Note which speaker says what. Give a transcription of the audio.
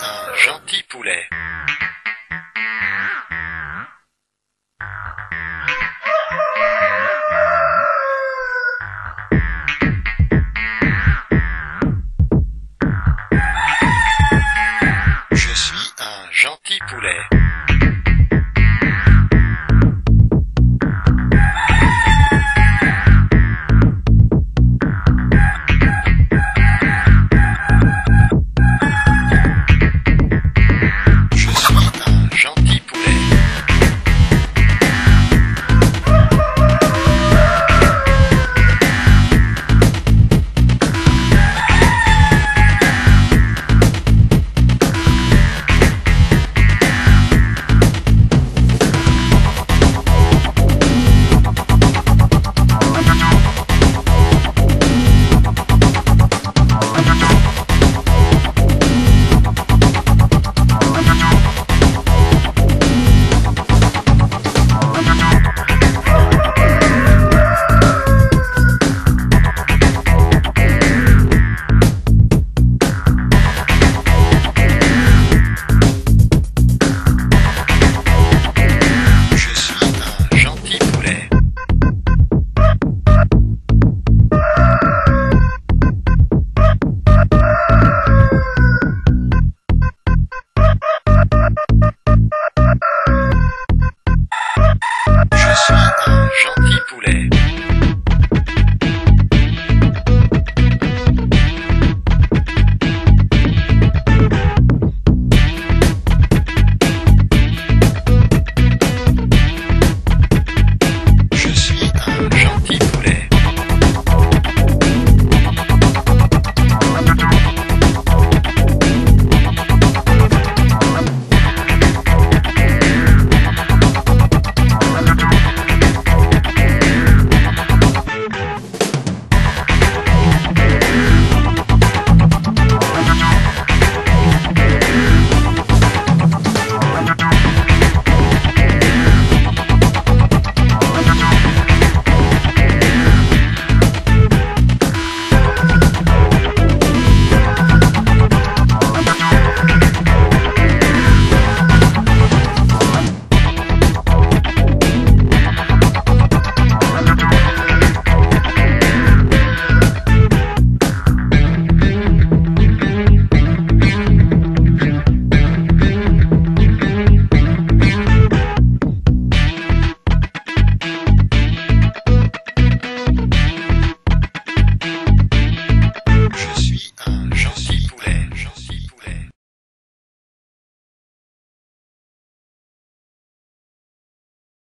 Speaker 1: un gentil poulet.